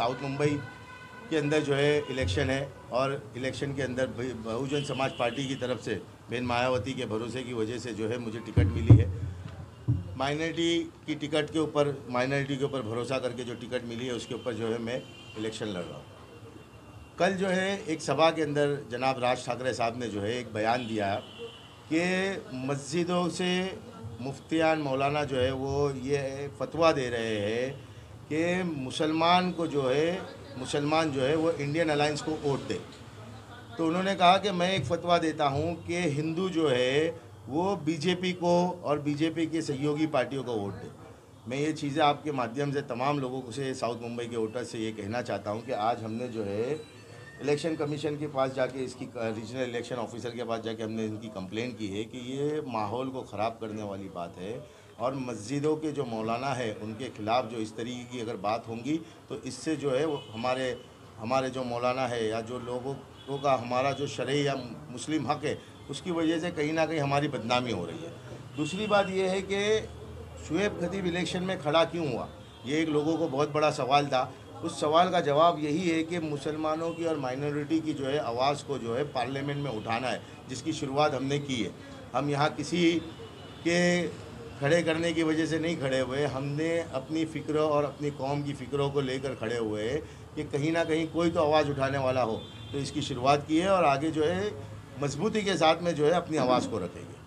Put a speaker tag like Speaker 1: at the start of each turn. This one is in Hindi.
Speaker 1: साउथ मुंबई के अंदर जो है इलेक्शन है और इलेक्शन के अंदर बहुजन समाज पार्टी की तरफ़ से बेन मायावती के भरोसे की वजह से जो है मुझे टिकट मिली है। माइनॉरिटी की टिकट के ऊपर, माइनॉरिटी के ऊपर भरोसा करके जो टिकट मिली है, उसके ऊपर जो है मैं इलेक्शन लड़ रहा हूँ। कल जो है एक सभा के अंदर जनाब राज ठाकरे साहब ने जो है एक बयान दिया कि मस्जिदों से मुफ्तियान मौलाना जो है वो ये फतवा दे रहे हैं कि मुसलमान को जो है, मुसलमान जो है, वो इंडियन अलायंस को वोट दे। तो उन्होंने कहा कि मैं एक फतवा देता हूँ कि हिंदू जो है, वो बीजेपी को और बीजेपी के सहयोगी पार्टियों को वोट दे। मैं ये चीज़ें आपके माध्यम से तमाम लोगों को से साउथ मुंबई के वोटर से ये कहना चाहता हूँ कि आज हमने जो है इलेक्शन कमीशन के पास जाके इसकी रीजनल इलेक्शन ऑफिसर के पास जाके हमने इनकी कंप्लेन की है कि ये माहौल को ख़राब करने वाली बात है। और मस्जिदों के जो मौलाना है, उनके ख़िलाफ़ जो इस तरीके की अगर बात होंगी तो इससे जो है वो हमारे हमारे जो मौलाना है या जो लोगों का हमारा जो शरय या मुस्लिम हक है, उसकी वजह से कहीं ना कहीं हमारी बदनामी हो रही है। दूसरी बात यह है कि शुएब खतीब इलेक्शन में खड़ा क्यों हुआ? ये एक लोगों को बहुत बड़ा सवाल था। उस सवाल का जवाब यही है कि मुसलमानों की और माइनॉरिटी की जो है आवाज़ को जो है पार्लियामेंट में उठाना है, जिसकी शुरुआत हमने की है। हम यहाँ किसी के खड़े करने की वजह से नहीं खड़े हुए, हमने अपनी फ़िक्र और अपनी कौम की फ़िक्रों को लेकर खड़े हुए कि कहीं ना कहीं कोई तो आवाज़ उठाने वाला हो। तो इसकी शुरुआत की है और आगे जो है, मजबूती के साथ में जो है अपनी आवाज़ को रखेंगे।